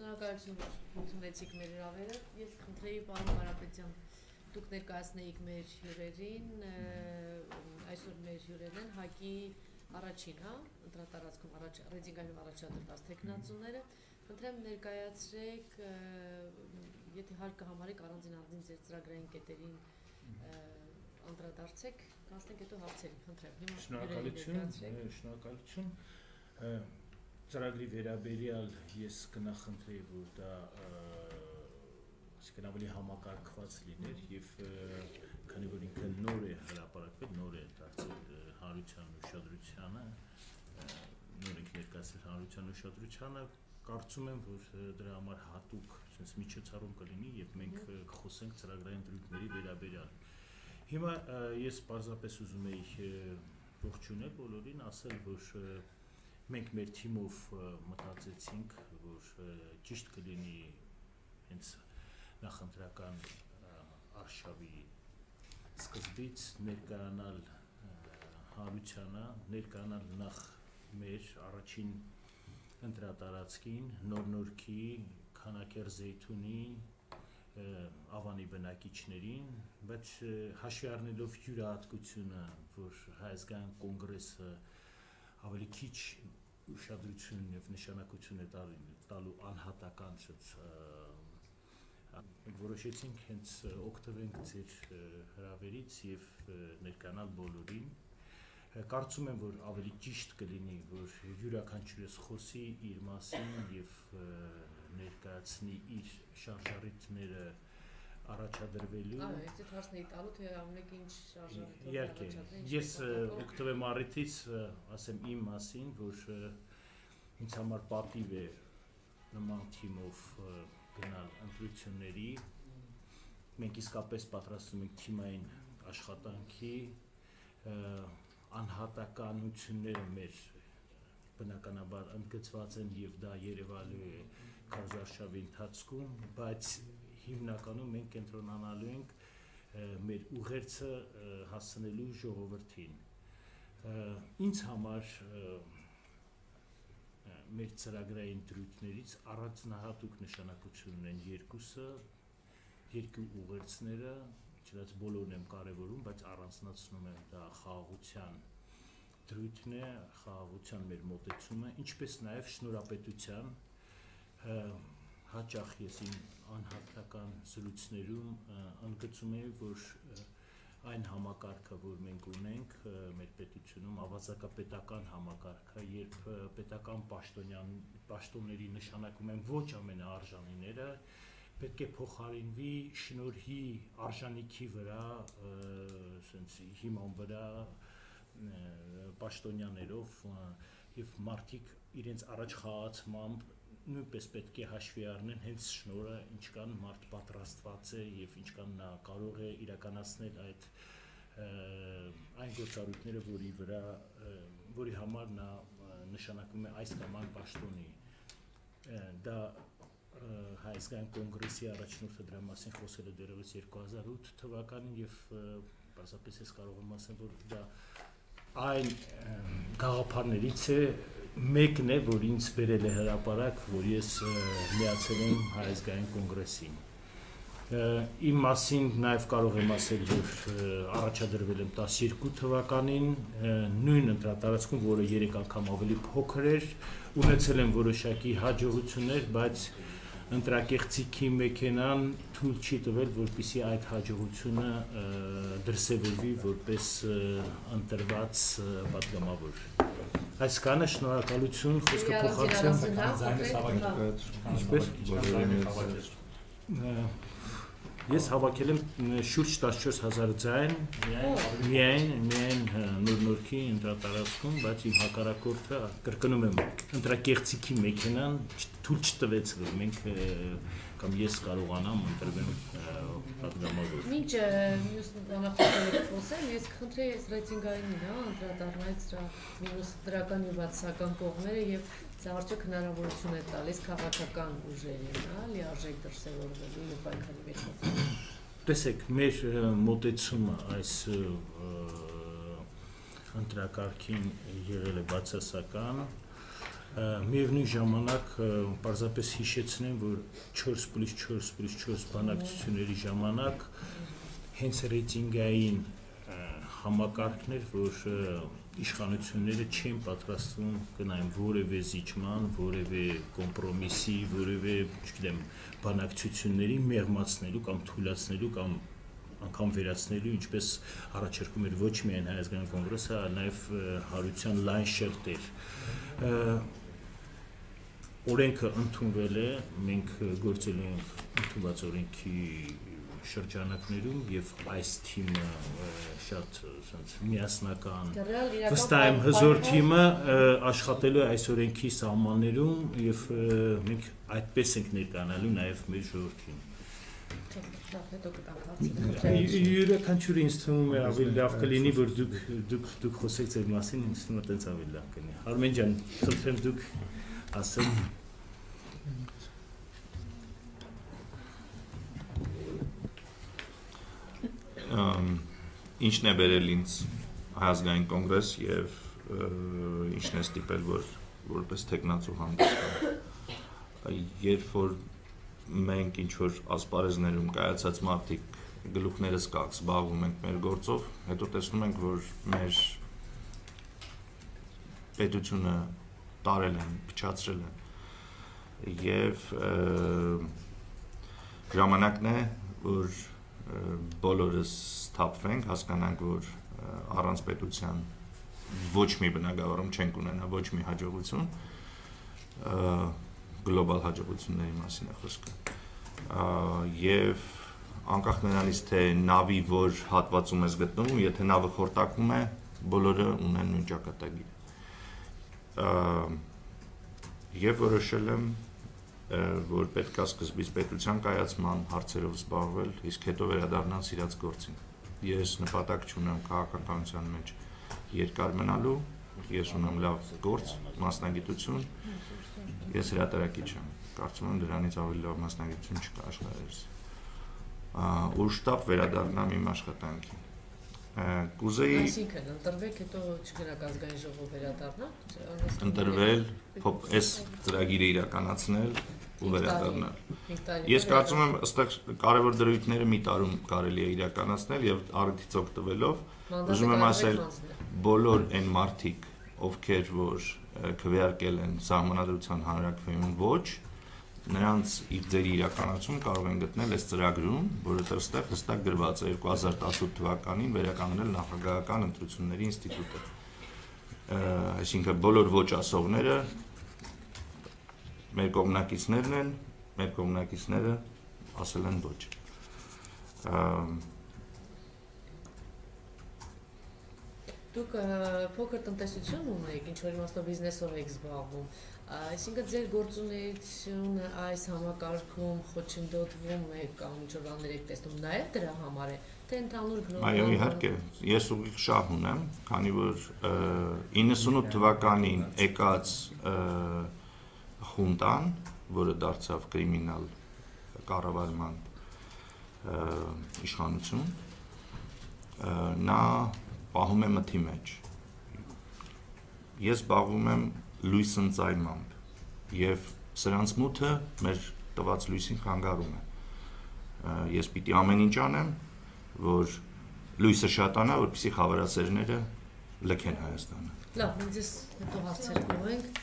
Շնորհակալություն, որ ընդունեցիք մեր հրավերը։ Ես կխնդրեի պարոն Կարապետյան, դուք ներկայացնեիք մեր հյուրերին, այսօր մեր հյուրերն են ՀԱԿ-ի առաջին, հա, ընտրատարածքում առաջ ռեյտինգային առաջադրված տեխնացուները։ Խնդրեմ ներկայացրեք, եթե հարկ կհամարեք առանձին առանձին ձեր ծրագրային կետերին անդրադարձեք, կանցնենք հետո հարցերին, խնդրեմ։ Հիմա շնորհակալություն, շնորհակալություն ծրագրի վերաբերյալ ես կնախընտրեի, որ դա այսինքն ավելի համակարգված լիներ եւ քանի որ ինքը նոր է հրապարակվել, նոր է դարձել հանրության ուշադրությանը, նոր է ներկայացել հանրության ուշադրությանը, կարծում եմ, որ դրա համար հատուկ sense միջոցառում կլինի եւ մենք կխոսենք ծրագրային դրույթների վերաբերյալ։ Հիմա ես պարզապես ուզում եի ողջունել բոլորին, ասել, որ մենք մեր թիմով մտածեցինք, որ ճիշտ կլինի հենց նախընտրական արշավի սկզբից ներկայանալ հարությանը, ներկայանալ նախ մեր առաջին ընտրատարածքին, Նորնորքի, Քանակեր Զեյթունի, ավանի բնակիչներին, բայց հաշվի առնելով յուրահատկությունը, որ հայազգային կոնգրեսը ավելի քիչ ուշադրություն եւ նշանակություն է տալու անհատական շուտ որոշեցինք հենց օգտվենք ձեր հրավերից եւ ներկանալ բոլորին կարծում եմ որ ավելի ճիշտ կլինի որ յուրաքանչյուրս խոսի իր մասին եւ ներկայացնի իր շարժառիթները առաջադրվելու։ Այո, եթե հարցն էի տալու, թե ամենեք ինչ շարժառիթ Իհարկե, ես օգտվեմ առիթից, ասեմ իմ մասին, որ ինձ համար պատիվ է նման թիմով գնալ ընտրությունների։ Մենք իսկապես պատրաստում ենք թիմային աշխատանքի անհատականությունները մեր բնականաբար ընդգծված են եւ դա երևալու է քարոզարշավի ընթացքում, բայց հիմնականում մենք կենտրոնանալու ենք մեր ուղերձը հասցնելու ժողովրդին։ Ինձ համար մեր ծրագրային դրույթներից առանձնահատուկ նշանակություն ունեն երկուսը, երկու ուղերձները, չնայած բոլորն եմ կարևորում, բայց առանձնացնում եմ դա խաղաղության դրույթն է, խաղաղության մեր մոտեցումը, ինչպես նաև շնորհապետության հաճախ ես իմ անհատական զրույցներում ընդգծում եմ, որ այն համակարգը, որ մենք ունենք մեր պետությունում, ավազակապետական համակարգը, երբ պետական պաշտոնյան պաշտոնների նշանակում են ոչ ամենաարժանիները, պետք է փոխարինվի շնորհի արժանիքի վրա, ասենց հիման վրա պաշտոնյաներով եւ մարդիկ իրենց առաջ խաղացմամբ նույնպես պետք է հաշվի առնեն հենց շնորհը ինչքան մարդ պատրաստված է եւ ինչքան նա կարող է իրականացնել այդ այն գործառույթները, որի վրա որի համար նա նշանակում է այս կամ այն պաշտոնի դա հայաստան կոնգրեսի առաջնորդը դրա մասին խոսել է դեռևս 2008 թվականին եւ բացապես ես կարող եմ ասել որ դա այն գաղափարներից է մեկն է, որ ինձ բերել է հրաապարակ, որ ես միացել եմ հայազգային կոնգրեսին։ Իմ մասին նաև կարող եմ ասել, որ առաջադրվել եմ 12 թվականին, նույն ընտրատարածքում, որը 3 անգամ ավելի փոքր էր, ունեցել եմ որոշակի հաջողություններ, բայց ընտրակեղծիքի մեքենան թույլ չի տվել, որպիսի այդ հաջողությունը դրսևորվի որպես ընտրված պատգամավոր։ Այսքանը շնորհակալություն, խոսքը փոխանցեմ։ Ինչպես Ես հավաքել եմ շուրջ 14000 ձայն, միայն միայն նոր-նորքի ընտրատարածքում, բայց իմ հակարակորդը կրկնում եմ, ընտրակեղծիքի մեքենան թույլ չտվեց, որ մենք կամ ես կարողանամ ընտրվեմ պատգամավոր։ Ինչ մյուս բանակցությունների խոսեմ, ես կխնդրեի այս ռեյտինգային, հա, անդրադառնալ դրա մինուս դրական եւ բացական կողմերը եւ Սա արդյոք հնարավորություն է տալիս քաղաքական ուժերին, հա, լիարժեք դրսևորվելու եւ պայքարի մեջ մտնելու։ Տեսեք, մեր մոտեցումը այս ընտրակարգին եղել է բացասական Միևնույն ժամանակ պարզապես հիշեցնեմ, որ 4+4+4 բանակցությունների ժամանակ հենց ռեյտինգային համակարգներ, որ իշխանությունները չեն պատրաստվում գնային որևէ զիջման, որևէ կոմպրոմիսի, որևէ, չգիտեմ, բանակցությունների մեղմացնելու կամ թույլատնելու կամ անգամ վերացնելու, ինչպես առաջարկում էր ոչ միայն հայազգային կոնգրեսը, այլ նաև հարության լայն շերտեր օրենքը ընդունվել է, մենք գործել ենք ընդունված օրենքի շրջանակներում եւ այս թիմը շատ ասած միասնական վստահ եմ հզոր թիմը աշխատելու այս օրենքի սահմաններում եւ մենք այդպես ենք ներկանալու նաեւ մեր ժողովրդին Յուրաքանչյուրը ինձ թվում է ավելի լավ կլինի, որ դուք դուք դուք խոսեք ձեր մասին, ինձ թվում է տենց ավելի լավ կլինի։ Արմեն ջան, խնդրեմ դուք ասել ինչն է բերել ինձ հայազգային կոնգրես եւ ինչն է ստիպել որ որպես տեխնացու հանդիսանում երբ որ մենք ինչ որ ասպարեզներում կայացած մարդիկ գլուխներս կակ զբաղվում ենք մեր գործով հետո տեսնում ենք որ մեր պետությունը տարել են փչացրել են եւ ժամանակն է որ բոլորս թափվենք, հասկանանք, որ առանց պետության ոչ մի բնակավարում չենք ունենա ոչ մի հաջողություն գլոբալ հաջողությունների մասին է խոսքը եւ անկախ նրանից թե նավի որ հատվածում ես գտնվում եթե նավը խորտակվում է բոլորը ունեն նույն ճակատագիր եւ որոշել եմ որ պետքա սկզբից պետության կայացման հարցերով զբաղվել, իսկ հետո վերադառնալ սիրած գործին։ Ես նպատակ չունեմ քաղաքականության մեջ երկար մնալու, ես ունեմ լավ գործ, մասնագիտություն։ Ես հրատարակիչ եմ։ Կարծում եմ դրանից ավելի լավ մասնագիտություն չկա աշխարհերս։ Ուր շտապ վերադառնամ իմ աշխատանքին կուզեի Այսինքն ընտրվեք, հետո չգնաք ազգային ժողով վերադառնալ, ընտրվել, այս ծրագիրը իրականացնել ու վերադառնալ։ Ես կարծում եմ, ըստեղ կարևոր դրույթները մի տարում կարելի է իրականացնել եւ արդից օգտվելով ուզում եմ ասել բոլոր այն մարդիկ, ովքեր որ քվեարկել են սահմանադրության հանրակրթություն ոչ, նրանց իր ձերի իրականացում կարող են գտնել այս ծրագրում, որը այստեղ հստակ գրված է 2018 թվականին վերականգնել նախագահական ընտրությունների ինստիտուտը։ Այսինքն բոլոր ոչ ասողները մեր կողմնակիցներն են, մեր կողմնակիցները ասել են ոչ։ Դուք փոքր տնտեսություն ունեք, ինչ որ իմաստով բիզնեսով եք զբաղվում։ Այսինքն ձեր գործունեությունը այս համակարգում խոչընդոտվում է կամ ինչ որ բաներ եք տեսնում, նաև դրա համար է, թե ընդհանուր գնով։ Այո, իհարկե, ես ուղիղ շահ ունեմ, քանի որ 98 թվականին եկած խունտան, որը դարձավ կրիմինալ կառավարման իշխանություն, նա պահում է մթի մեջ։ Ես զբաղվում եմ լույսընծայմամբ եւ սրանց մութը մեր տված լույսին խանգարում է։ Ես պիտի ամեն ինչ անեմ, որ լույսը շատանա, որպեսզի խավարասերները լքեն Հայաստանը։ Լավ, մենք ձեզ հետո հարցեր կողենք։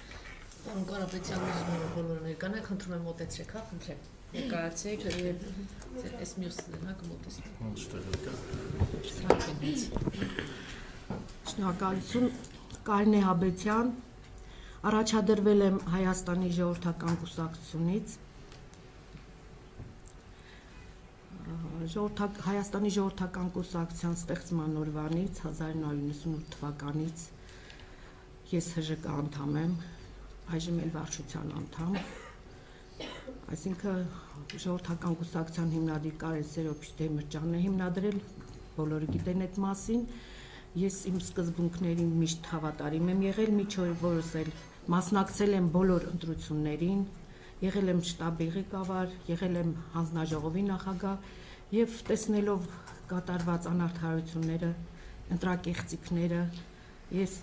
Պարոն Կարապետյան, ուզում եմ բոլորը ներկանալ, խնդրում եմ մոտեցրեք, հա, խնդրեմ։ Ներկայացեք եւ այս մյուսն հա կմոտեցնեք։ Շնորհակալություն Կարինե Հաբեցյան առաջադրվել եմ Հայաստանի ժողովրդական կուսակցությունից ժողովրդակ Հայաստանի ժողովրդական կուսակցության ստեղծման օրվանից 1998 թվականից ես ՀԺԿ անդամ եմ այժմ էլ վարչության անդամ։ Այսինքն ժողովրդական կուսակցության հիմնադիր Կարեն Սերոբիչ Դեմիրճյանն է հիմնադրել, բոլորը գիտեն այդ մասին։ Ես իմ սկզբունքներին միշտ հավատարիմ եմ եղել, միջով որս էլ մասնակցել եմ բոլոր ընտրություններին, եղել եմ շտաբի ղեկավար, եղել եմ հանձնաժողովի նախագահ եւ տեսնելով կատարված անարդարությունները, ընտրակեղծիքները, ես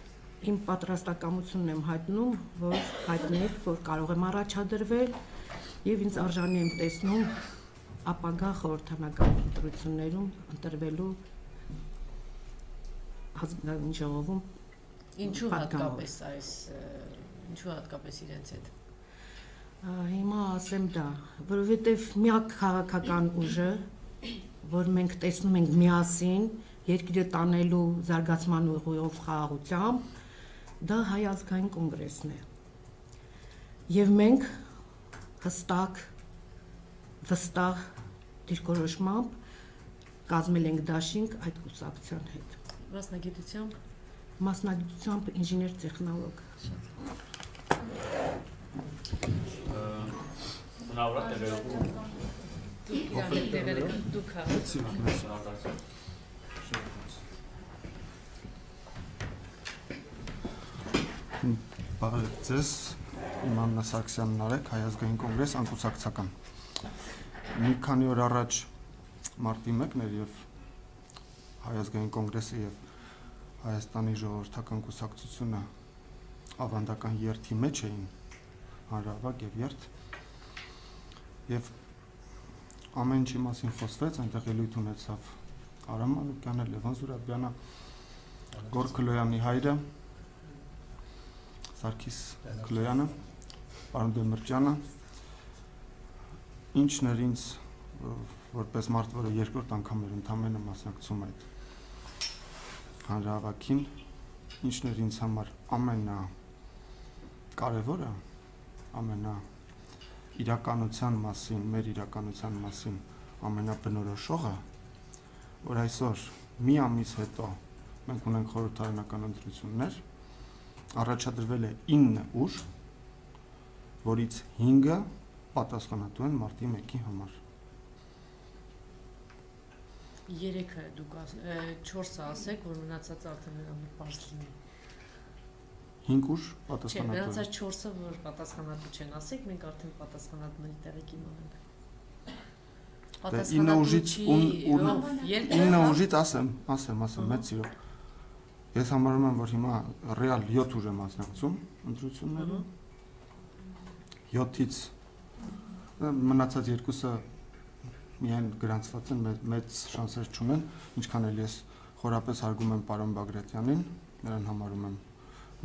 իմ պատրաստակամությունն եմ հայտնում, որ հայտնել, որ կարող եմ առաջադրվել եւ ինձ արժանի եմ տեսնում ապագա խորհրդանական ընտրություններում ընտրվելու ազգային ժողովում ինչու հատկապես այս ինչու հատկապես իրենց հետ հիմա ասեմ դա որովհետեւ միակ քաղաքական ուժը որ մենք տեսնում ենք միասին երկիրը տանելու զարգացման ուղղով խաղաղությամբ դա հայ ազգային կոնգրեսն է եւ մենք հստակ վստահ դիրքորոշմամբ կազմել ենք դաշինք այդ կուսակցության հետ մասնագիտությամբ մասնագիտությամբ ինժեներ տեխնոլոգ Հնարավոր է դուք իրան տեղերը դուք հա Բարև ձեզ։ Իմ անունը Սարգսյան Նարեկ, Հայազգային կոնգրես անկուսակցական։ Մի քանի օր առաջ մարտի 1-ն էր եւ Հայազգային կոնգրեսը եւ Հայաստանի ժողովրդական կուսակցությունը ավանդական երթի մեջ էին հանրավակ եւ երթ եւ ամեն ինչի մասին խոսվեց, այնտեղ ելույթ ունեցավ Արամ Մանուկյանը, Լևոն Զուրաբյանը, Գորգ Քլոյանի հայրը Սարգիս Քլոյանը, պարոն Դեմիրճյանը, ինչն էր ինձ որպես մարդ, որը երկրորդ անգամ էր ընդամենը մասնակցում այդ հանրահավաքին, ինչն էր ինձ համար ամենա կարևորը, ամենա իրականության մասին, մեր իրականության մասին ամենաբնորոշողը, որ այսօր մի ամիս հետո մենք ունենք խորհրդարանական ընտրություններ, առաջադրվել է 9 ուժ, որից 5-ը պատասխանատու են մարտի 1-ի համար։ 3-ը դուք 4-ը ասեք, որ մնացած արդեն ամեն բարձ լինի։ 5 ուժ Չէ, պատասխանատու։ մնացած 4-ը որ պատասխանատու չեն, ասեք, մենք արդեն պատասխանատուների տեղը կիմանանք։ Դե 9 ուժից ուն ուն 9 9 ուժից ասեմ, ասեմ, ասեմ, մեծ սիրով։ Ես համարում եմ, որ հիմա ռեալ 7 ուժ է մասնակցում ընտրություններում։ 7-ից մնացած երկուսը միայն գրանցված են, մեծ, շանսեր չունեն, ինչքան էլ ես խորապես հարգում եմ պարոն Բագրատյանին, նրան համարում եմ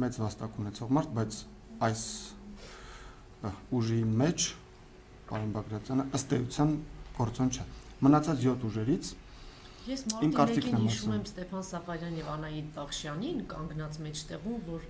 մեծ վաստակ ունեցող մարդ, բայց այս ուժի մեջ պարոն Բագրատյանը ըստ էության գործոն չէ։ Մնացած 7 ուժերից Ես մարտի կարծիքն 1-ին եմ հիշում եմ Ստեփան Սաֆարյան եւ Անահիտ Բախշյանին կանգնած մեջտեղում, որ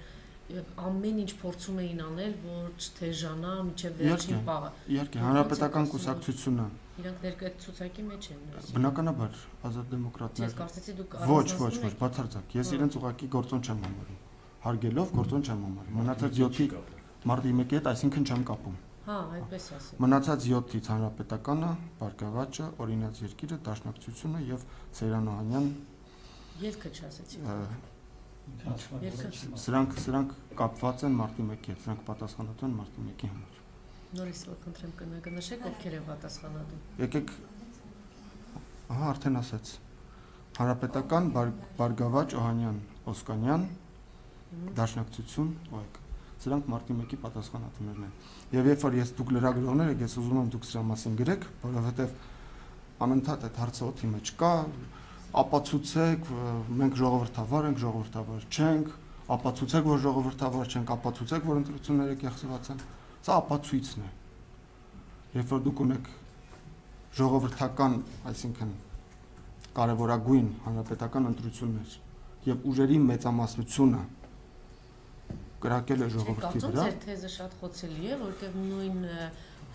ամեն ինչ փորձում էին անել, որ չթեժանա միջև վերջին պահը։ իհարկե հանրապետական կուսակցությունը Իրանք ներկա այդ ցուցակի մեջ են։ բնականաբար ազատ Ես դեմոկրատներ կարծեցի դուք ոչ ոչ ոչ բացարձակ ես իրենց ուղակի գործոն չեմ համարում հարգելով գործոն չեմ համարում մնացած 7-ի մարտի 1-ի հետ այսինքն չեմ կապում Հա, այդպես ասեմ։ մնացած 7-ից հանրապետականը բարգավաճը օրինաց երկիրը դաշնակցությունը եւ Սեյրանոհանյան Ելքը չասեցի։ սրանք սրանք կապված են մարտի 1-ի հետ սրանք պատասխանատու են մարտի 1-ի համար նորից որ խնդրեմ կնագնշեք ովքեր են պատասխանատու։ եկեք ահա արդեն ասաց հանրապետական Բար- բարգավաճ Օհանյան Օսկանյան դաշնակցություն ՕԵԿ սրանք մարտի 1-ի պատասխանատուներն են եւ երբ որ ես դուք լրագրողներ եք ես ուզում եմ դուք սրա մասին գրեք որովհետեւ անընդհատ այդ հարցը օդի մեջ կա ապացուցեք մենք ժողովրդավար ենք ժողովրդավար չենք ապացուցեք որ ժողովրդավար չենք ապացուցեք որ ընտրությունները կեղծված են սա ապացույցն է երբ որ դուք ունեք ժողովրդական այսինքն կարևորագույն հանրապետական ընտրություններ եւ ուժերի մեծամասնությունը կրակել է ժողովրդի Կարծում վրա ձեր թեզը շատ խոցելի է, որտեղ նույն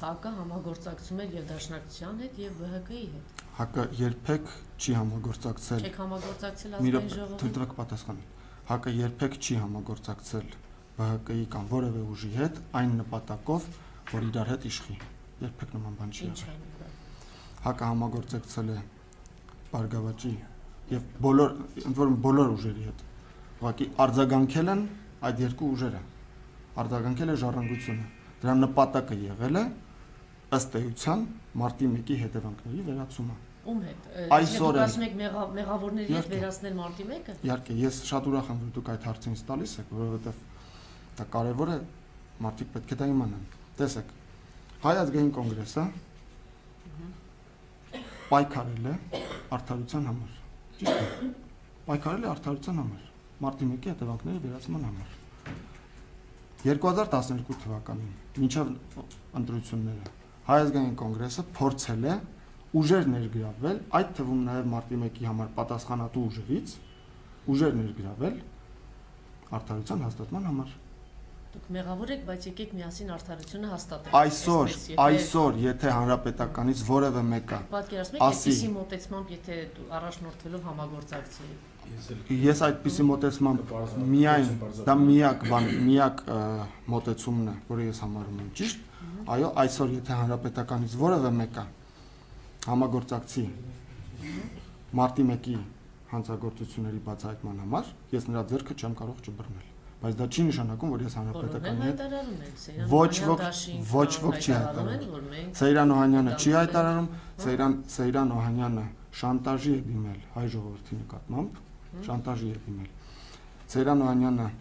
ՀԱԿ-ը համագործակցում էր եւ Դաշնակցության հետ եւ ԲՀԿ-ի հետ։ հակը երբեք չի համագործակցել Չեք համագործակցել ազգային ժողովում։ թույլ տվեք պատասխանել հակը երբեք չի համագործակցել ԲՀԿ-ի կամ որևէ ուժի հետ այն նպատակով որ իրար հետ իշխի երբեք նման բան չի եղել հակը համագործակցել է բարգավաճի եւ բոլոր ընդ որում բոլոր ուժերի հետ ուղղակի արձագանքել են այդ երկու ուժերը արձագանքել է ժառանգությունը դրա նպատակը եղել է ըստ էության մարտի 1-ի հետևանքների վերացումը Ում հետ։ Այսօր ասում եք մեղավորների հետ վերացնել մարտի 1-ը։ Իհարկե, ես շատ ուրախ եմ, որ դուք այդ հարցը ինձ տալիս եք, որովհետև դա կարևոր է, մարդիկ պետք է դա իմանան։ Տեսեք, Հայ ազգային կոնգրեսը պայքարել է արդարության համար։ Ճիշտ է։ Պայքարել է արդարության համար, մարտի 1-ի հետևանքների վերացման համար։ 2012 թվականին, մինչև ընտրությունները, Հայ ազգային կոնգրեսը փորձել է ուժեր ներգրավել, այդ թվում նաև մարտի 1-ի համար պատասխանատու ուժերից ուժեր ներգրավել արդարության հաստատման համար։ Դուք մեղավոր եք, բայց եկեք միասին արդարությունը հաստատենք։ Այսօր, այսօր, եթե հանրապետականից որևէ մեկը պատկերացնեք, այսպիսի մոտեցմամբ, եթե առաջնորդվելով համագործակցեի Ես այդպիսի մոտեցմամբ միայն դա միակ բան, միակ մոտեցումն է, որը ես համարում եմ ճիշտ։ Այո, այսօր եթե հանրապետականից որևէ մեկը համագործակցի մարտի 1-ի հանցագործությունների բացահայտման համար ես նրա ձեռքը չեմ կարող ճբռնել բայց դա չի նշանակում որ ես հանրապետականի հետ ոչ ոք ոչ ոք չի հայտարարում Սեյրան Օհանյանը չի հայտարարում Սեյրան Սեյրան Օհանյանը շանտաժի է դիմել հայ ժողովրդի նկատմամբ շանտաժի է դիմել Սեյրան Օհանյանը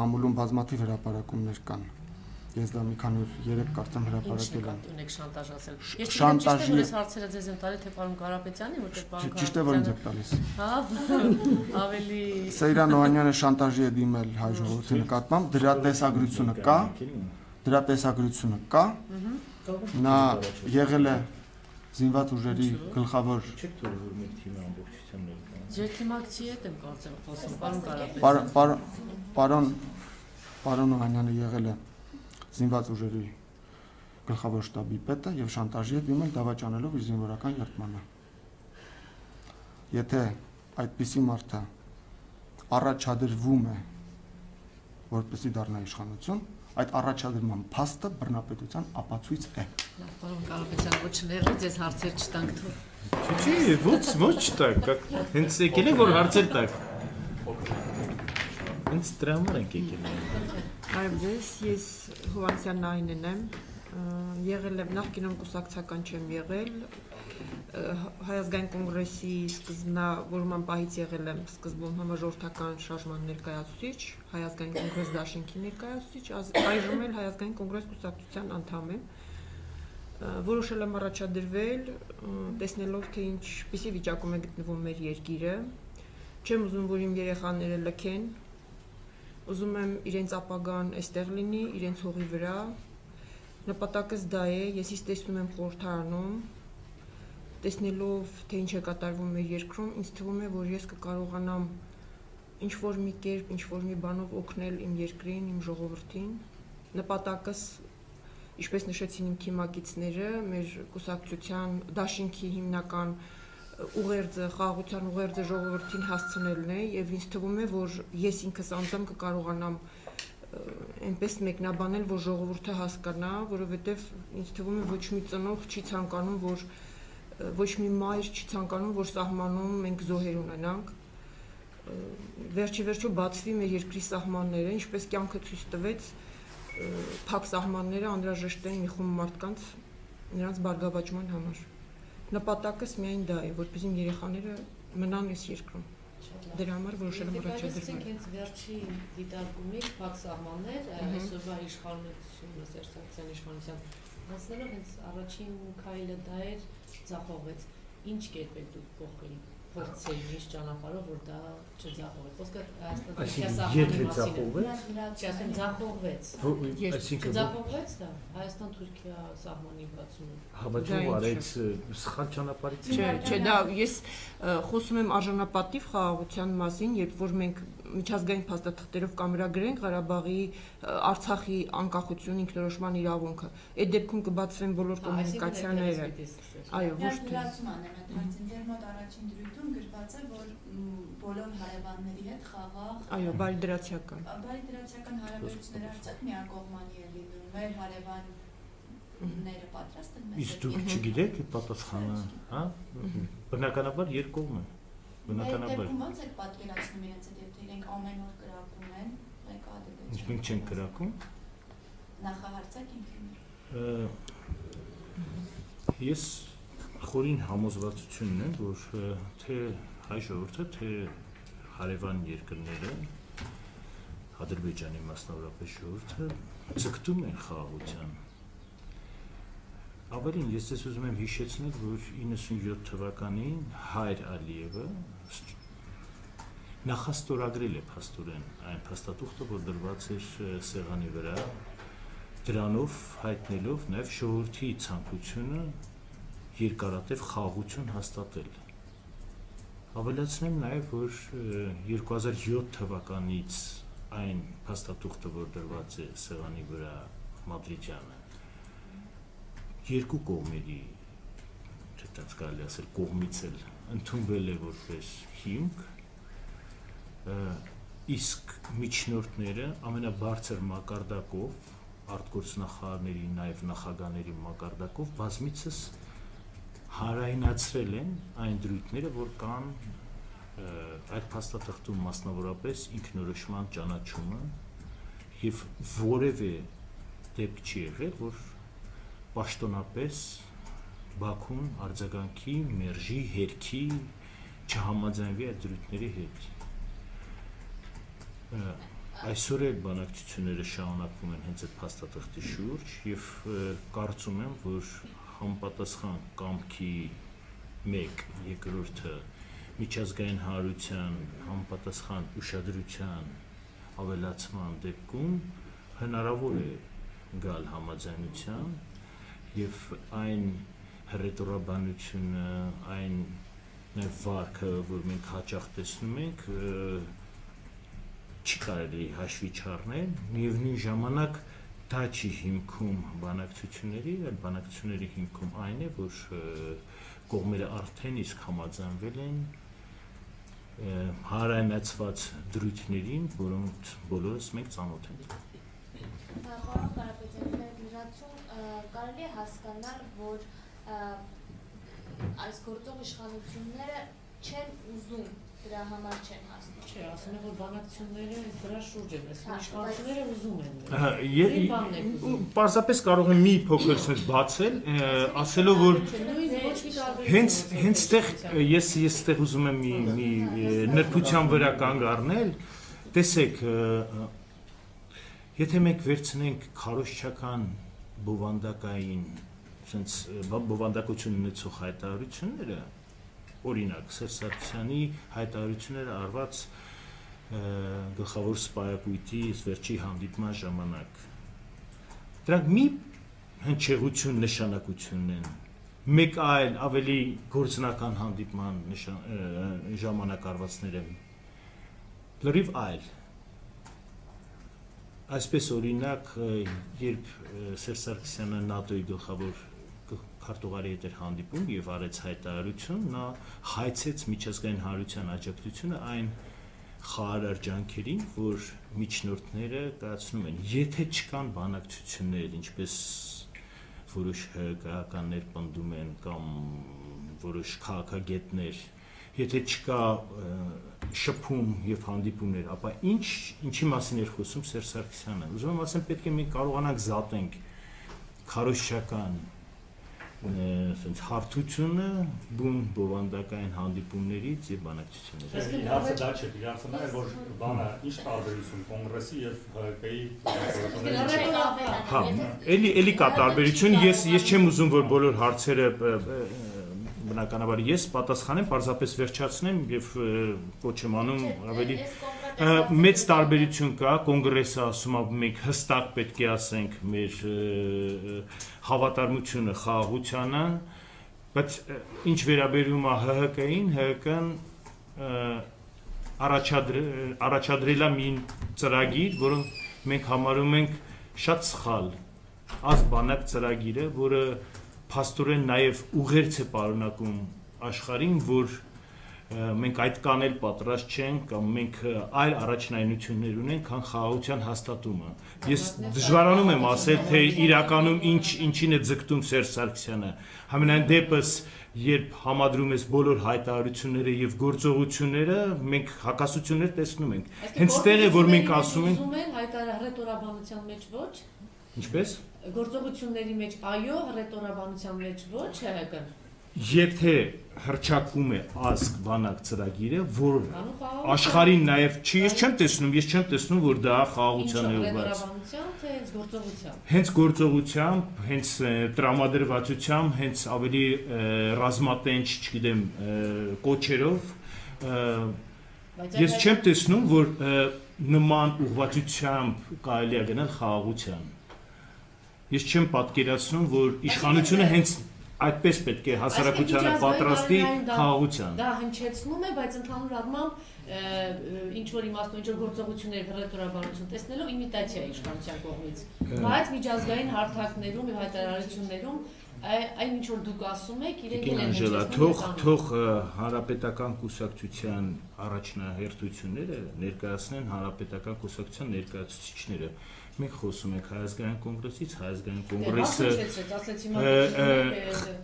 մամուլում բազմաթիվ հրապարակումներ կան Ես դա մի քանի օր երեք կարծեմ հրապարակել եմ։ Ունեք շանտաժ ասել։ Ես շանտաժի ես հարցերը ձեզ եմ տալի թե պարոն Կարապետյանի, որտեղ պարոն Ճիշտ է որ ինձ եք տալիս։ Հա։ Ավելի Սեյրան Օհանյանը շանտաժի է դիմել հայ ժողովրդի նկատմամբ, դրա տեսագրությունը կա։ Դրա տեսագրությունը կա։ Նա եղել է զինված ուժերի գլխավոր չեք թողել որ մեր թիմը ամբողջությամբ ներկա։ Ձեր թիմակցի հետ եմ կարծեմ խոսում, պարոն Կարապետյան։ Պարոն պարոն պարոն Օհանյանը եղել է զինված ուժերի գլխավոր շտաբի պետը եւ շանտաժի է դիմել դավաճանելով իր զինվորական երթմանը։ Եթե այդպիսի մարդը առաջադրվում է որպեսի դառնա իշխանություն, այդ առաջադրման փաստը բռնապետության ապացույց է։ Լավ, պարոն Կարապետյան, ոչ ներվի ձեզ հարցեր չտանք թող։ Չի, ոչ, ոչ տակ, հենց եկել են որ հարցեր տակ։ Հենց դրա համար ենք եկել։ Այո, ես ես Հովանեսյան Նայինն եմ։ Եղել եմ նախկինում կուսակցական չեմ եղել։ Հայազգային կոնգրեսի սկզբնավորման պահից եղել եմ սկզբում համաժողովրդական շարժման ներկայացուցիչ, Հայազգային կոնգրես դաշինքի ներկայացուցիչ, այժմ էլ Հայազգային կոնգրես կուսակցության անդամ եմ որոշել եմ առաջադրվել, տեսնելով թե ինչպիսի վիճակում է գտնվում մեր երկիրը։ Չեմ ուզում, որ իմ երեխաները լքեն ուզում եմ իրենց ապագան այստեղ լինի, իրենց հողի վրա։ Նպատակս դա է, ես իսկ տեսնում եմ խորհրդարանում, տեսնելով թե ինչ է կատարվում մեր երկրում, ինձ թվում է, որ ես կկարողանամ ինչ որ մի կերպ, ինչ որ մի բանով օգնել իմ երկրին, իմ ժողովրդին։ Նպատակս ինչպես նշեցին իմ թիմակիցները, մեր կուսակցության դաշինքի հիմնական ուղերձը, խաղաղության ուղերձը ժողովրդին հասցնելն է եւ ինձ թվում է, որ ես ինքս անձամ կկարողանամ այնպես մեկնաբանել, որ ժողովուրդը հասկանա, որովհետեւ ինձ թվում է ոչ մի ծնող չի ցանկանում, որ ոչ մի մայր չի ցանկանում, որ սահմանում մենք զոհեր ունենանք վերջի վերջո բացվի մեր երկրի սահմանները, ինչպես կյանքը ցույց տվեց, փակ սահմանները անհրաժեշտ են մի խումբ մարդկանց նրանց բարգավաճման համար նպատակս միայն դա է, որպեսզի երեխաները մնան այս երկրում։ Դրա համար որոշել եմ առաջադրվել։ Իսկ հենց վերջի դիտարկումից փակ սահմաններ այսօրվա իշխանությունը Սերժ իշխանության հասնելով հենց առաջին քայլը դա էր ցախողվեց։ Ինչ կերպ եք դուք փոխել ինչ ճանապարհով որ դա չձախողվի։ Խոսքը Հայաստան-Թուրքիա սահմանի ձախողվեց։ Այսինքն ձախողվեց դա Հայաստան-Թուրքիա սահմանի բացումը։ Հավաճու արեց սխալ ճանապարհից։ Չէ, չէ, դա ես խոսում եմ արժանապատիվ խաղաղության մասին, երբ որ մենք միջազգային փաստաթղթերով կամերագրենք Ղարաբաղի Արցախի անկախություն ինքնորոշման իրավունքը։ Այդ դեպքում կբացվեն բոլոր կոմունիկացիաները։ Այո, ոչ թե։ Ձեր մոտ առաջին դրույթում գրված է, որ բոլոր հարևանների հետ խաղաղ Այո, բարիդրացիական։ Բարիդրացիական հարաբերությունները արդյոք միակողմանի է լինում։ Մեր հարևան ները պատրաստ են մեզ։ Իսկ դուք չգիտեք այդ պատասխանը, հա? Բնականաբար երկողմ է։ Բնականաբար։ Դեպքում ո՞նց եք պատկերացնում իրենց այդ եթե իրենք ամեն օր կրակում են, եկա Ադրբեջան։ Ինչ մենք չենք կրակում։ Նախահարցակ ինքնին։ Ես խորին համոզվածությունն է, որ թե հայ ժողովուրդը, թե հարևան երկրները Ադրբեջանի մասնավորապես ժողովուրդը ցկտում են խաղաղության Ավելին ես ես ուզում եմ հիշեցնել, որ 97 թվականին Հայր Ալիևը նախաստորագրել է փաստորեն այն փաստաթուղթը, որ դրված էր սեղանի վրա, դրանով հայտնելով նաև ժողովրդի ցանկությունը երկարատև խաղաղություն հաստատել։ Ավելացնեմ նաև, որ 2007 թվականից այն փաստաթուղթը, որ դրված է սեղանի վրա Մադրիդյանը երկու կողմերի չտած կարելի ասել կողմից էլ ընդունվել է որպես հիմք իսկ միջնորդները ամենաբարձր մակարդակով արտգործնախարարների նաև նախագաների մակարդակով բազմիցս հարայնացրել են այն դրույթները, որ կան այդ փաստաթղթում մասնավորապես ինքնորոշման ճանաչումը եւ որևէ դեպք չի եղել, որ պաշտոնապես Բաքուն արձագանքի, մերժի, հերքի չհամաձայնվի այդ դրույթների հետ։ Այսօր էլ բանակցությունները շարունակվում են հենց այդ փաստաթղթի շուրջ եւ կարծում եմ, որ համապատասխան կամքի 1 երկրորդը միջազգային հարության համապատասխան ուշադրության ավելացման դեպքում հնարավոր է գալ համաձայնության եւ այն հռետորաբանությունը, այն նաեւ վարքը, որ մենք հաճախ տեսնում ենք, չի կարելի հաշվի չառնել, միևնույն ժամանակ դա չի հիմքում բանակցությունների, այլ բանակցությունների հիմքում այն է, որ կողմերը արդեն իսկ համաձայնվել են հարայնացված դրույթներին, որոնց բոլորս մենք ծանոթ ենք։ Պարոն Լրացում կարելի է հասկանալ, որ այս գործող իշխանությունները չեն ուզում դրա համար չեն հասնում։ Չէ, ասում եմ որ բանակցությունները դրա շուրջ են, այս իշխանությունները ուզում են։ Պարզապես կարող եմ մի փոքր sense բացել, ասելով որ հենց հենց ստեղ ես ես ստեղ ուզում եմ մի մի նրբության վրա կանգ առնել, տեսեք, եթե մենք վերցնենք քարոշչական բովանդակային sense բովանդակություն ունեցող հայտարարությունները օրինակ Սերժ Սարգսյանի հայտարարությունները արված գլխավոր սպայակույտի վերջի հանդիպման ժամանակ դրանք մի հնչեղություն նշանակություն են մեկ այլ ավելի գործնական հանդիպման ժամանակ արվածները լրիվ այլ Այսպես օրինակ, երբ Սերժ Սարգսյանը ՆԱՏՕ-ի գլխավոր քարտուղարի հետ էր հանդիպում եւ արեց հայտարարություն, նա հայցեց միջազգային հանրության աջակցությունը այն խաղարար ջանքերին, որ միջնորդները կայացնում են։ Եթե չկան բանակցություններ, ինչպես որոշ հակականներ պնդում են կամ որոշ քաղաքագետներ, եթե չկա շփում եւ հանդիպումներ, ապա ինչ ինչի մասին էր խոսում Սերժ Սարգսյանը։ Ուզում եմ ասեմ, պետք է մենք կարողանանք զատենք քարոշչական ասենց հարթությունը բուն բովանդակային հանդիպումներից եւ բանակցություններից։ Իհարկե դա չէ, իհարկե նա որ բանը ինչ տարբերություն կոնգրեսի եւ ՀԿ-ի Հա, էլի էլի կա տարբերություն։ Ես ես չեմ ուզում որ բոլոր հարցերը բնականաբար ես պատասխանեմ, պարզապես վերջացնեմ եւ ոչ եմ անում ավելի մեծ տարբերություն կա, կոնգրեսը ասում է մենք հստակ պետք է ասենք մեր հավատարմությունը խաղաղությանը, բայց ինչ վերաբերում է ՀՀԿ-ին, ՀՀԿ-ն առաջադրել է մի ծրագիր, որը մենք համարում ենք շատ սխալ ազբանակ ծրագիրը, որը փաստորեն նաև ուղերձ է պարունակում աշխարհին, որ մենք այդ կանել պատրաստ չենք կամ մենք այլ առաջնայնություններ ունենք, քան խաղաղության հաստատումը։ Ես դժվարանում եմ ասել, թե իրականում ինչ ինչին է ձգտում Սերժ Սարգսյանը։ Համենայն դեպս երբ համադրում ես բոլոր հայտարարությունները եւ գործողությունները, մենք հակասություններ տեսնում ենք։ Հենց տեղ է, որ մենք ասում ենք, ուզում են հայտարարությունների մեջ ոչ։ Ինչպես գործողությունների մեջ այո, հռետորաբանության մեջ ոչ ՀՀԿ։ եթե հրճակվում է ասկ բանակ ծրագիրը, որ աշխարհին նաև չի, ես չեմ տեսնում, ես չեմ տեսնում, որ դա խաղաղության է ուղղված։ թե հենց գործողությամբ։ Հենց գործողությամբ, հենց տրամադրվածությամբ, հենց ավելի ռազմատենչ, չգիտեմ, կոչերով ես չեմ տեսնում, որ նման ուղղվածությամբ կարելի է գնալ խաղաղության։ Ես չեմ պատկերացնում, որ իշխանությունը հենց այդպես պետք է հասարակությանը պատրաստի խաղաղության։ Դա հնչեցնում է, բայց ընդհանուր առմամբ ինչ որ իմաստով ինչ որ գործողություններ հռետորաբանություն տեսնելով իմիտացիա իշխանության կողմից։ Բայց միջազգային հարթակներում եւ հայտարարություններում այն ինչ որ դուք ասում եք, իրենք են Անժելա, թող թող հանրապետական կուսակցության առաջնահերթությունները ներկայացնեն հանրապետական կուսակցության ներկայացուցիչները մենք խոսում ենք հայազգային կոնգրեսից, հայազգային կոնգրեսը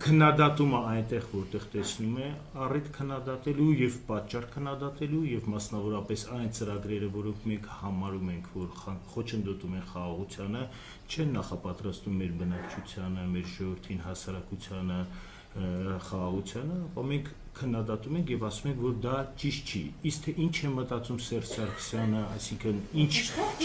քննադատումը այնտեղ որտեղ տեսնում է առիթ քննադատելու եւ պատճառ քննադատելու եւ մասնավորապես այն ծրագրերը, որոնք մենք համարում ենք, որ խոչընդոտում են խաղաղությանը, չեն նախապատրաստում մեր բնակչությանը, մեր ժողովրդին, հասարակությանը, խաղաղությանը, ապա մենք քննադատում ենք եւ ասում ենք, որ դա ճիշտ չի։ Իսկ թե ինչ է մտածում Սերժ Սարգսյանը, այսինքն ինչ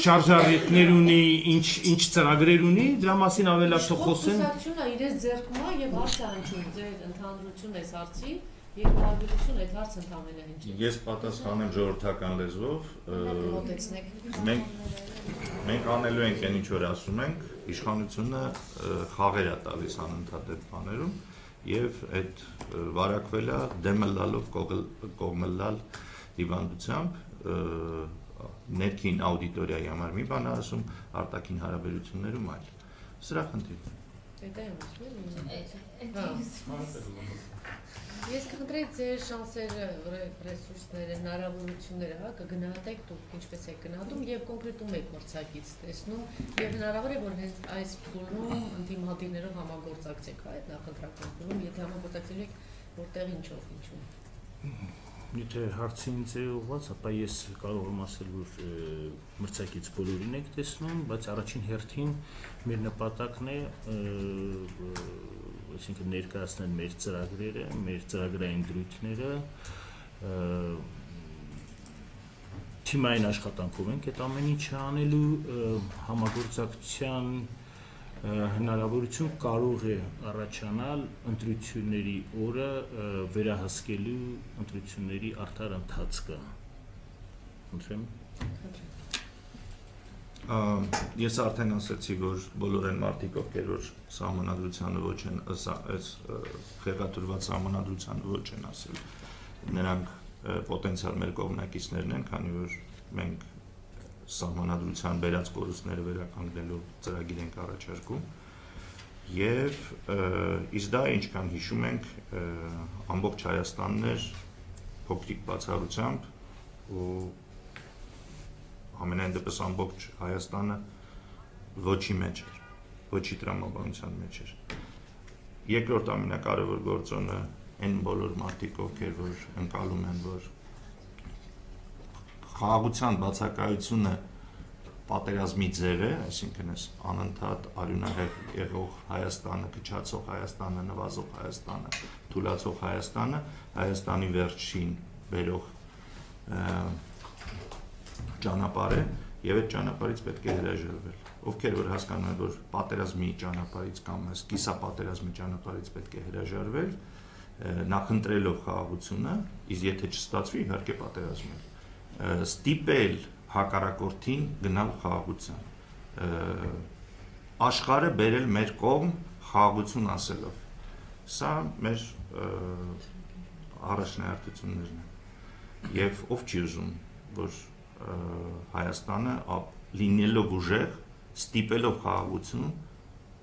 շարժառիթներ ունի, ինչ ինչ ծրագրեր ունի, դրա մասին ավելացող խոսեն։ Կուսակցությունը իրենց ձեռքում է եւ հարց է հնչում ձեր ընդհանրություն այս հարցի եւ հարաբերություն այդ հարցը ընդհանրապես հնչի։ Ես պատասխանեմ ժողովրդական լեզվով։ Մենք մենք անելու ենք այն ինչ որ ասում ենք, իշխանությունը խաղեր է տալիս անընդհատ այդ բաներում եւ այդ վարակվելա դեմլալով կողմլալ հիվանդությամբ ներքին աուդիտորիայի համար մի բան ասում, արտաքին հարաբերություններում այլ։ Սրա խնդիրն է։ Դա է ասում։ Ես կխնդրեի ձեր շանսերը, ռեսուրսները, հնարավորությունները, հա, կգնահատեք դուք ինչպես եք գնահատում եւ կոնկրետում եք մրցակից տեսնում եւ հնարավոր է որ հենց այս փուլում ընդդիմադիրներով համագործակցեք, հա, այդ նախընտրական փուլում, եթե համագործակցել եք որտեղ ինչով ինչու։ Եթե հարցին է ուղված, ապա ես կարող եմ ասել, որ մրցակից բոլորին եք տեսնում, բայց առաջին հերթին մեր նպատակն է այսինքն ներկայացնել մեր ծրագրերը, մեր ծրագրային դրույթները, թիմային աշխատանքով ենք այդ ամեն ինչը անելու համագործակցության հնարավորություն կարող է առաջանալ ընտրությունների օրը վերահսկելու ընտրությունների արդար ընթացքը։ Խնդրեմ։ ես արդեն ասացի, որ բոլոր այն մարդիկ, ովքեր որ համանadrությանը ոչ են այս խեղաթուրված համանadrությանը ոչ են ասել, նրանք պոտենցիալ մեր կողմնակիցներն են, քանի որ մենք համանadrության վերած կորուստները վերականգնելու ծրագիր ենք առաջարկում եւ իսկ դա ինչքան հիշում ենք ամբողջ Հայաստանն էր փոքրիկ բացառությամբ ու ամենայն դեպս ամբողջ Հայաստանը ոչի մեջ էր, ոչի տրամաբանության մեջ էր։ Երկրորդ ամենակարևոր գործոնը այն բոլոր մարդիկ, ովքեր որ ընկալում են, որ խաղաղության բացակայությունը պատերազմի ձև է, այսինքն էս անընդհատ արյունահեղ եղող Հայաստանը, քչացող Հայաստանը, նվազող Հայաստանը, թուլացող Հայաստանը, Հայաստանի վերջին վերող ճանապարհ է եւ այդ ճանապարհից պետք է հրաժարվել։ Ովքեր որ հասկանում են, որ պատերազմի ճանապարհից կամ այս կիսապատերազմի ճանապարհից պետք է հրաժարվել, նախընտրելով խաղաղությունը, իսկ եթե չստացվի, իհարկե պատերազմել։ Ստիպել հակառակորդին գնալ խաղաղության։ Աշխարը բերել մեր կողմ խաղաղություն ասելով։ Սա մեր առաջնահերթություններն են։ Եվ ով չի ուզում, որ Հայաստանը լինելով ուժեղ, ստիպելով խաղաղություն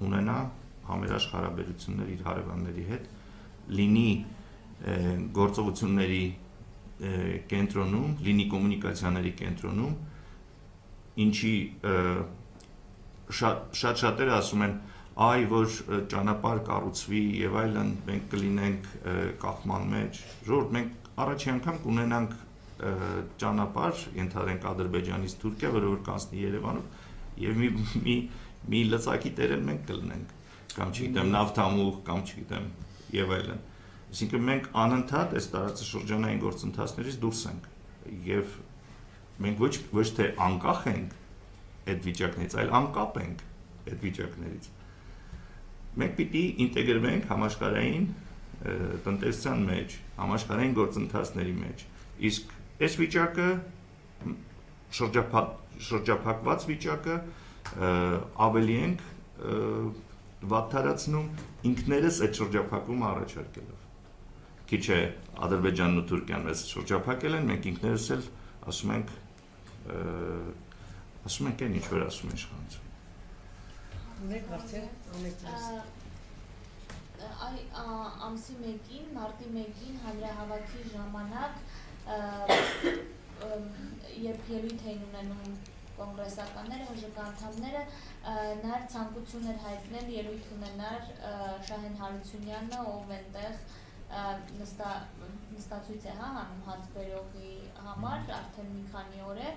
ունենա համերաշխ հարաբերություններ իր հարևանների հետ, լինի գործողությունների կենտրոնում, լինի կոմունիկացիաների կենտրոնում, ինչի շատ շատ շատերը ասում են այ որ ճանապարհ կառուցվի եւ այլն մենք կլինենք կախման մեջ ժողովուրդ մենք առաջի անգամ կունենանք ճանապարհ ենթադրենք Ադրբեջանից Թուրքիա, որը որ կանցնի Երևանով եւ մի մի մի լծակի տերել մենք կլնենք կամ չգիտեմ նավթամուղ կամ չգիտեմ եւ այլն Այսինքն մենք անընդհատ այս տարածաշրջանային գործընթացներից դուրս ենք եւ մենք ոչ ոչ թե անկախ ենք այդ վիճակներից, այլ անկապ ենք այդ վիճակներից։ Մենք պիտի ինտեգրվենք համաշխարհային տնտեսության մեջ, համաշխարհային գործընթացների մեջ։ Իսկ այս վիճակը շրջափակ շրջափակված վիճակը ավելի ենք վատթարացնում ինքներս այդ շրջափակումը առաջարկելով քիչ է Ադրբեջանն ու Թուրքիան մեզ շրջափակել են, մենք ինքներս էլ ասում ենք ասում ենք այն ինչ որ ասում են իշխանություն։ Ունեք հարցեր, անեք այ ամսի 1-ին, մարտի 1-ին հանրահավաքի ժամանակ երբ ելույթ էին ունենում կոնգրեսականները, ՀԺԿ անդամները նար ցանկություն էր հայտնել ելույթ ունենար Շահեն Հարությունյանը, ով այնտեղ նստա նստացույց է հա հանում հացբերողի համար արդեն մի քանի օր է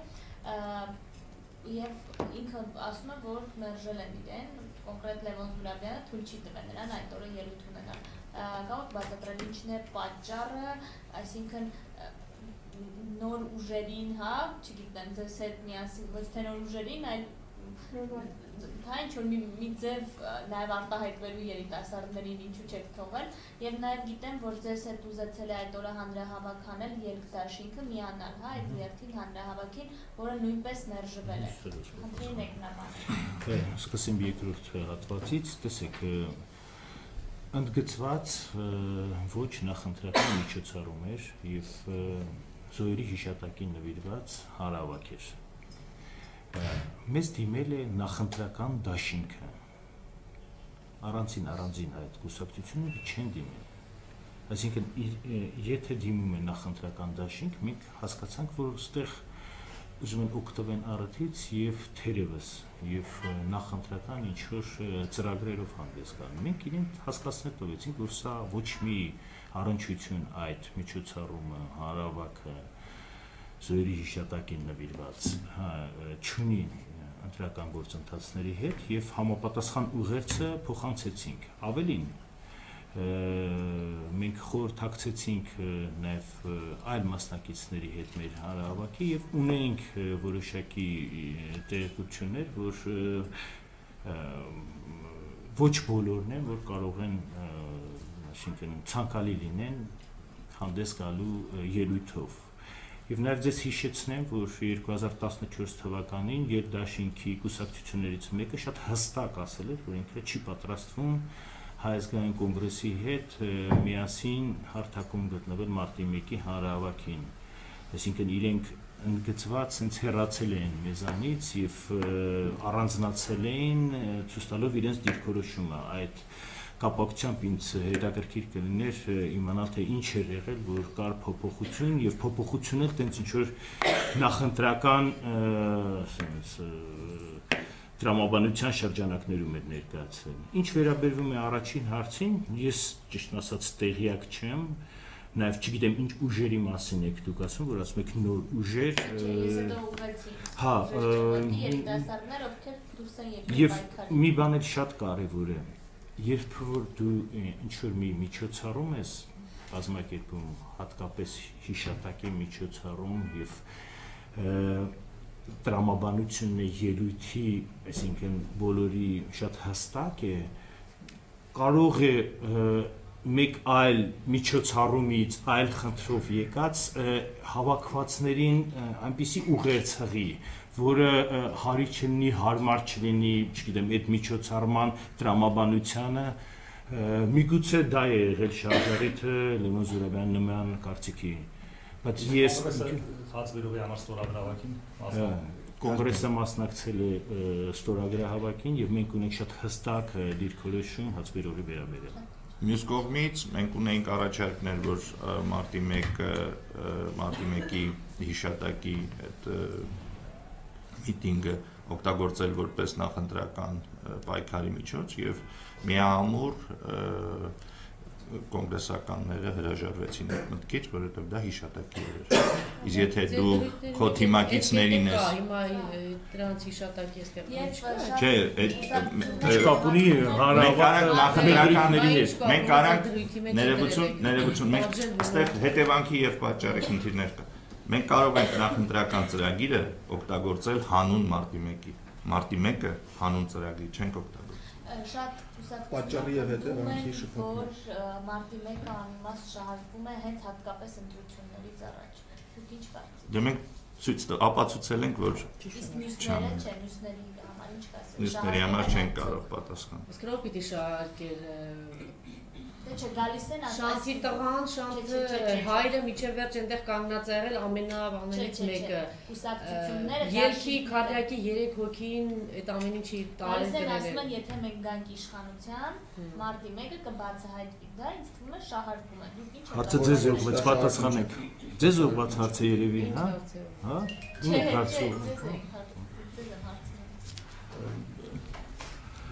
եւ ինքը ասում է որ մերժել են իրեն կոնկրետ Լևոն Զուրաբյանը թույլ չի տվել նրան այդ օրը ելույթ ունենալ կարող բացատրել ինչն է պատճառը այսինքն նոր ուժերին հա չգիտեմ ձեզ հետ միասին ոչ թե նոր ուժերին այլ հա ինչ որ մի մի ձև նաև արտահայտվելու երիտասարդներին ինչու չեք թողել եւ նաև գիտեմ որ ձեզ հետ ուզեցել է այդ օրը հանրահավաք անել երկդաշինքը միանալ հա այդ երթին հանրահավաքին որը նույնպես մերժվել է խնդրին եք նման սկսեմ երկրորդ հատվածից տեսեք ընդգծված ոչ նախընտրական միջոցառում էր եւ զոյերի հիշատակին նվիրված հարավակ էր մեզ դիմել է նախընտրական դաշինքը առանցին առանձին այդ կուսակցությունները չեն դիմել այսինքն եթե դիմում է նախընտրական դաշինք մենք հասկացանք որ այստեղ ուզում են օգտվեն առիթից եւ թերևս եւ նախընտրական ինչ որ ծրագրերով հանդես գան մենք իրեն հասկացնել տվեցինք որ սա ոչ մի առնչություն այդ միջոցառումը հարավակը զոհերի հիշատակին նվիրված հա ճունի ընտրական գործընթացների հետ եւ համապատասխան ուղերձը փոխանցեցինք ավելին մենք խորհրդակցեցինք նաև այլ մասնակիցների հետ մեր հարավակի եւ ունենք որոշակի տեղեկություններ, որ ոչ բոլորն են, որ կարող են, այսինքն ցանկալի լինեն հանդես գալու ելույթով Եվ նաև ձեզ հիշեցնեմ, որ 2014 թվականին Երդաշինքի կուսակցություններից մեկը շատ հստակ ասել էր, որ ինքը չի պատրաստվում հայազգային կոնգրեսի հետ միասին հարթակում գտնվել մարտի 1-ի հանրահավաքին։ Այսինքն իրենք ընդգծված sense հեռացել էին մեզանից եւ առանձնացել էին ցույց տալով իրենց դիրքորոշումը այդ կապակցությամբ ինձ հետաքրքիր կլիներ իմանալ թե ինչ էր եղել, որ կար փոփոխություն եւ փոփոխությունը տենց ինչ որ նախընտրական sense դրամաբանության շրջանակներում էր ներկայացվել։ Ինչ վերաբերվում է առաջին հարցին, ես ճիշտ ասած տեղյակ չեմ, նաև չգիտեմ ինչ ուժերի մասին եք դուք ասում, որ ասում եք նոր ուժեր։ Հա, երիտասարդներ, ովքեր դուրս են եկել Եվ մի բան էլ շատ կարևոր է երբ որ դու ինչ որ մի միջոցառում ես կազմակերպում հատկապես հիշատակի միջոցառում եւ տրամաբանությունն է ելույթի, այսինքն բոլորի շատ հստակ է կարող է մեկ այլ միջոցառումից այլ խնդրով եկած հավաքվածներին այնպիսի ուղեր ցղի, որը հարի չլինի, հարմար չլինի, չգիտեմ, այդ միջոցառման տրամաբանությանը միգուցե դա է եղել շարժարիթը Լևոն Զուրաբյան նման կարծիքի բայց ես հացվերովի համար ստորագրավակին կոնգրեսը մասնակցել է ստորագրահավաքին եւ մենք ունենք շատ հստակ դիրքորոշում հացվերովի վերաբերյալ Մյուս կողմից մենք ունենք առաջարկներ, որ մարտի 1-ը մարտի 1-ի հիշատակի այդ միտինգը օգտագործել որպես նախընտրական պայքարի միջոց եւ միամուր կոնգրեսականները հրաժարվեցին այդ մտքից, որովհետև դա հիշատակի էր։ Իսկ եթե դու քո թիմակիցներին ես հիմա դրանց հիշատակի էստեղ Չէ, այդ կապ ունի հարավարը նախնականների հետ։ Մենք կարանք ներևություն, ներևություն, մենք այստեղ հետևանքի եւ պատճառի խնդիրներ կա։ Մենք կարող ենք նախընտրական ծրագիրը օգտագործել հանուն մարտի 1-ի։ Մարտի 1-ը հանուն ծրագրի չենք օգտագործել։ Շատ Պատճառի եւ հետևանքի շփում։ Որ մարտի 1-ը անիմաստ շահարկվում է հենց հատկապես ընտրություններից առաջ։ Դուք ինչ կարծիք։ Դե մենք ցույց ապացուցել ենք, որ իսկ մյուսները չէ, մյուսների համար ինչ կասեք։ Մյուսների համար չեն կարող պատասխան։ Իսկ ո՞վ պիտի շահարկել Դե չէ, գալիս են Շանթի տղան, շանթը հայրը միջև վերջ այնտեղ կանգնած է եղել ամենավաններից մեկը։ Կուսակցությունները Ելքի քարյակի 3 հոգին այդ ամեն ինչի տարել դրել։ Ասում են, եթե մենք գանք իշխանության, մարտի 1-ը կբացահայտվի դա, ինձ թվում է շահարկում է։ Դուք ինչ Հարցը ձեզ ուղղված պատասխանեք։ Ձեզ ուղղված հարցը երևի, հա? Հա? Չէ, հարցը։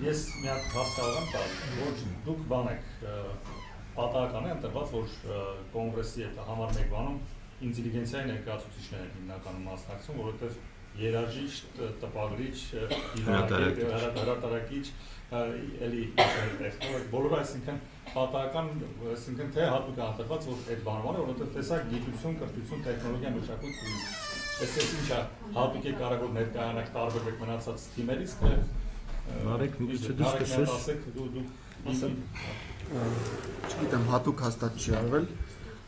Ես մի հատ հարց կարող եմ տալ, որ դուք բան եք պատահական է ընտրված, որ կոնգրեսի այդ համար մեկ բանում ինտելիգենցիայի ներկայացուցիչներ են հիմնականում մասնակցում, որովհետև երաժիշտ, տպագրիչ, հրատարակիչ, էլի տեխնոլոգ, բոլորը այսինքն պատահական, այսինքն թե հատուկ անտրված, որ այդ բանվանը, որովհետև տեսակ գիտություն, կրթություն, տեխնոլոգիա, մշակույթ ունի։ Այսպես ինչա հատուկ է կարող ներկայանաք տարբերվեք մնացած թիմերից, թե Նարեկ միգուցե դու սկսես։ Ասեք դու դու ասեմ Չգիտեմ, հատուկ հաստատ չի արվել։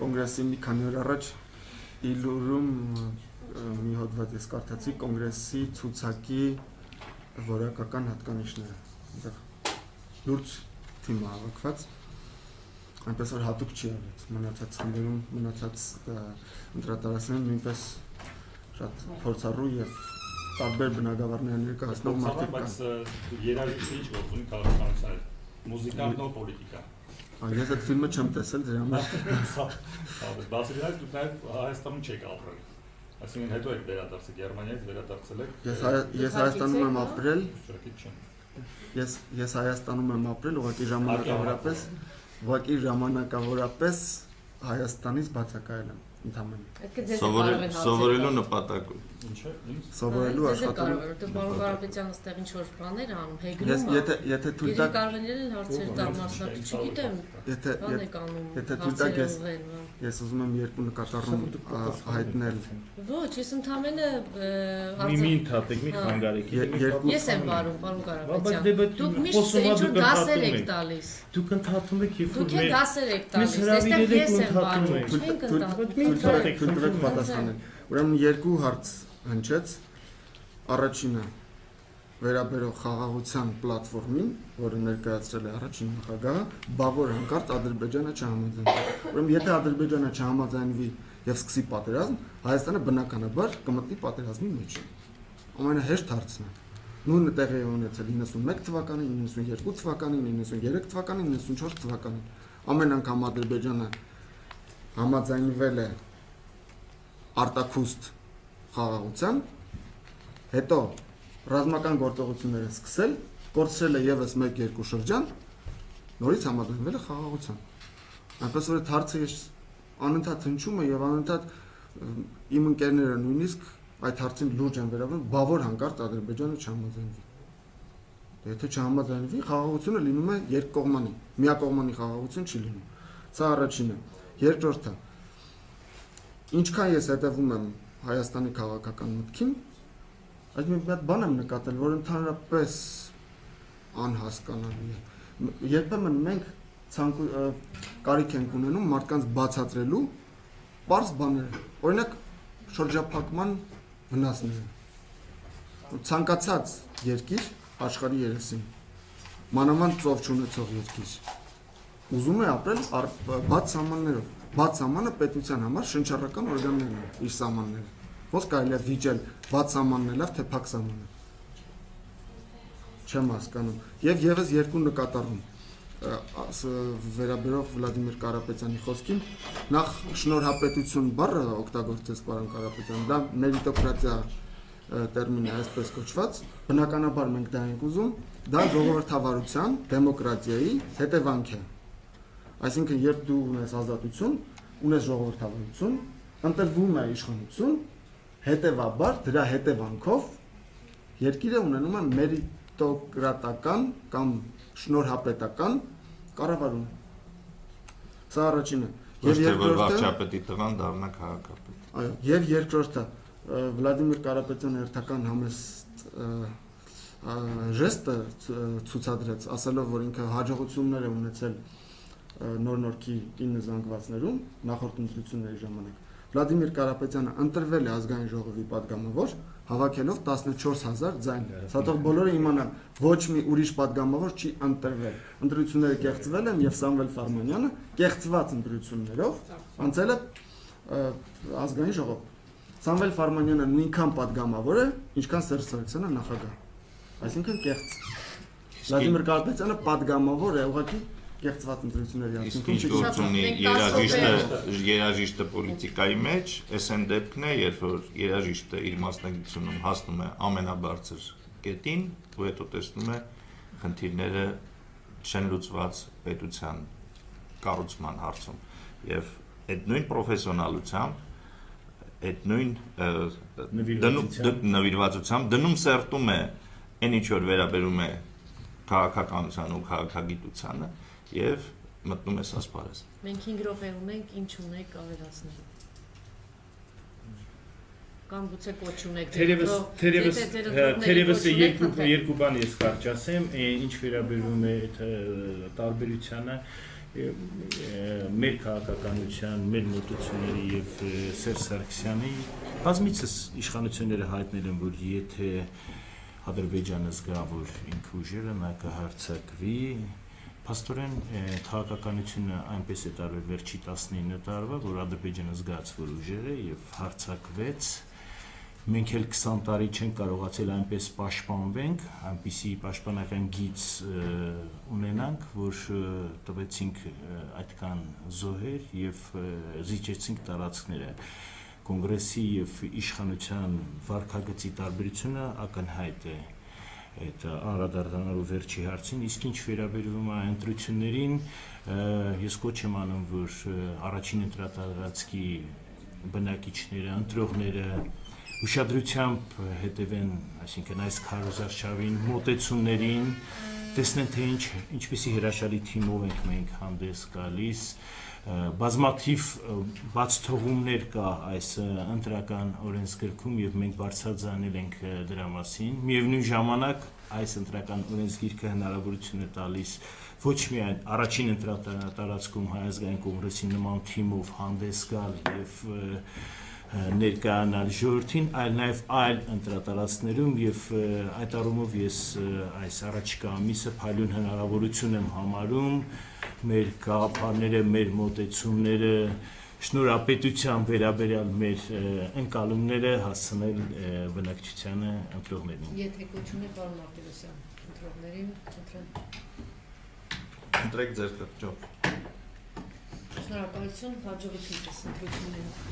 Կոնգրեսի մի քանի օր առաջ Իլուրում մի հոդված ես կարդացի կոնգրեսի ցուցակի որակական հատկանիշները։ Այնտեղ լուրջ թիմ հավաքված այնպես որ հատուկ չի արվեց մնացած խմբերում մնացած ընտրատարածքներում նույնպես շատ փորձառու եւ տարբեր բնակավարներ ներկայացնող մարդիկ կան բայց երաժիշտը ինչ գործ ունի քաղաքականության մուզիկան նո պոլիտիկա Ես այդ ֆիլմը չեմ տեսել դրա համար։ Բացի դրանից դուք նաև Հայաստանում չեք ապրել։ Այսինքն հետո եք վերադարձել Գերմանիայից վերադարձել եք։ Ես ես Հայաստանում եմ ապրել։ Ես ես Հայաստանում եմ ապրել, ուղղակի ժամանակավորապես, ուղղակի ժամանակավորապես Հայաստանից բացակայել եմ ընդհանրապես։ Սովորել սովորելու նպատակով։ Ինչը՞։ Սովորելու աշխատանք։ Դու պարոն Կարապետյանը ստեղ ինչ որ բաներ անում, հեգնում։ Ես եթե եթե թույլ տակ կարողանել հարցեր տալ մասնակից, չգիտեմ։ Եթե եթե տակ ես ես ուզում եմ երկու նկատառում հայտնել։ Ոչ, ես ընդամենը Մի մի ընդհատեք, մի խանգարեք։ Ես եմ բարում, պարոն Կարապետյան։ Դուք միշտ ինչ որ դասեր եք տալիս։ Դուք ընդհատում եք եւ Դուք եք դասեր եք տալիս։ Այստեղ ես եմ բարում, չենք ընդհատում ընդհատեք, ընդհատեք պատասխանել։ Ուրեմն երկու հարց հնչեց։ Առաջինը վերաբերող խաղաղության պլատֆորմին, որը ներկայացրել է առաջին նախագահը, բավոր հանկարծ Ադրբեջանը չհամաձայնվի։ Ուրեմն եթե Ադրբեջանը չհամաձայնվի եւ սկսի պատերազմ, Հայաստանը բնականաբար կմտնի պատերազմի մեջ։ Ամենահեշտ հարցն է։ Նույնը տեղի է ունեցել 91 թվականին, 92 թվականին, 93 թվականին, 94 թվականին։ Ամեն անգամ Ադրբեջանը համաձայնվել է արտակուստ խաղաղության, հետո ռազմական գործողությունները սկսել, կորցրել է եւս 1-2 շրջան, նորից համաձայնվել է խաղաղության։ Այնպես որ այդ հարցը ես անընդհատ հնչում է եւ անընդհատ իմ ընկերները նույնիսկ այդ հարցին լուրջ են վերաբերվում, բավոր հանկարծ Ադրբեջանը չհամաձայնվի։ Դե եթե չհամաձայնվի, խաղաղությունը լինում է երկկողմանի, միակողմանի խաղաղություն չի լինում։ Սա առաջինը։ Երկրորդը, ինչքան ես հետևում եմ Հայաստանի քաղաքական մտքին, այդ մի հատ բան եմ նկատել, որ ընդհանրապես անհասկանալի է։ Երբեմն մենք ցանկու կարիք ենք ունենում մարդկանց բացատրելու բարձ բաներ։ Օրինակ շրջափակման վնասները։ Ցանկացած երկիր աշխարհի երեսին մանավանդ ծով չունեցող երկիր ուզում է ապրել բաց սահմաններով բաց սահմանը պետության համար շնչառական օրգաններն են իր սահմանները։ Ոնց կարելի է վիճել բաց սահմանն է լավ, թե փակ սահմանը։ Չեմ հասկանում։ Եվ եւս երկու նկատառում վերաբերող Վլադիմիր Կարապետյանի խոսքին նախ շնորհապետություն բառը օգտագործեց պարոն Կարապետյան դա մերիտոկրատիա տերմին է այսպես կոչված բնականաբար մենք դա ենք ուզում դա ժողովրդավարության դեմոկրատիայի հետևանք է Այսինքն, երբ դու ունես ազատություն, ունես ժողովրդավարություն, ընտրվում է իշխանություն, հետևաբար դրա հետևանքով երկիրը ունենում է մերիտոկրատական կամ շնորհապետական կառավարում։ Սա առաջինը։ Եվ երկրորդը վարչապետի տղան դառնա քաղաքապետ։ Այո, եւ երկրորդը Վլադիմիր Կարապետյանը հերթական համեստ ժեստը ցուցադրեց, ասելով, որ ինքը հաջողություններ է ունեցել նոր-նորքի 9 զանգվածներում նախորդ ընտրությունների ժամանակ։ Վլադիմիր Կարապետյանը ընտրվել է ազգային ժողովի падգամավոր հավաքելով 14000 ձայն։ Սա թող բոլորը իմանան, ոչ մի ուրիշ падգամավոր չի ընտրվել։ Ընտրությունները կեղծվել են եւ Սամվել Ֆարմանյանը կեղծված ընտրություններով անցել է ազգային ժողով։ Սամվել Ֆարմանյանը նույնքան падգամավոր է, ինչքան Սերժ Սարգսյանը նախագահ։ Այսինքն կեղծ։ Վլադիմիր Կարապետյանը падգամավոր է, ուղղակի կեղծված ընտրությունների արդյունքում չի գործունի երաժիշտը երաժիշտը պոլիտիկայի մեջ, այս այն դեպքն է, երբ որ երաժիշտը իր մասնագիտությունում հասնում է ամենաբարձր կետին, ու հետո տեսնում է խնդիրները չեն լուծված պետության կառուցման հարցում եւ այդ նույն պրոֆեսիոնալությամբ այդ նույն նվիրվածությամբ դնում սերտում է այն ինչ որ վերաբերում է քաղաքականության ու քաղաքագիտությանը եւ մտնում է ասպարեզ։ Մենք 5 րոպե ունենք, ինչ ունեք ավելացնելու կամ գուցե կոչ ունեք Թերևս թերևս թերևս երկու երկու բան ես կարճ ասեմ, ինչ վերաբերում է այդ տարբերությանը մեր քաղաքականության, մեր մոտեցումների եւ Սերժ Սարգսյանի բազմիցս իշխանությունները հայտնել են, որ եթե Ադրբեջանը զգա, որ ինքը ուժերը նա կհարցակվի, Փաստորեն քաղաքականությունը այնպես է տարվել վերջի 19 տարվա, որ Ադրբեջանը զգաց, որ ուժեր է եւ հարցակվեց մենք էլ 20 տարի չենք կարողացել այնպես պաշտպանվենք, այնպիսի պաշտպանական գիծ ունենանք, որ տվեցինք այդքան զոհեր եւ զիջեցինք տարածքները կոնգրեսի եւ իշխանության վարկագծի տարբերությունը ակնհայտ է այդ անդրադառնալու վերջի հարցին իսկ ինչ վերաբերում է ընտրություններին ես կոչ եմ անում որ առաջին ընտրատարածքի բնակիչները ընտրողները ուշադրությամբ հետևեն, այսինքն այս քարոզարշավին, մոտեցումներին, տեսնեն թե ինչ ինչպիսի հրաշալի թիմով ենք մենք հանդես գալիս, բազմաթիվ բաց թողումներ կա այս ընտրական օրենսգրքում եւ մենք բարձրացանել ենք դրա մասին։ Միևնույն ժամանակ այս ընտրական օրենսգիրքը հնարավորություն է տալիս ոչ միայն առաջին ընտրատարածքում հայազգային կոնգրեսի նման թիմով հանդես գալ եւ և ներկայանալ ժողովրդին, այլ նաև այլ ընտրատարածքներում եւ այդ առումով ես այս առաջիկա ամիսը փայլուն հնարավորություն եմ համարում մեր գաղափարները, մեր մոտեցումները շնորհապետության վերաբերյալ մեր ընկալումները հասցնել բնակչությանը ընտրողներին։ Եթե կոչում է պարոն Մարտիրոսյան, ընտրողներին ընտրեն։ Ընտրեք ձեր կրճով։ Շնորհակալություն, հաջողություն ձեզ ընտրություններին։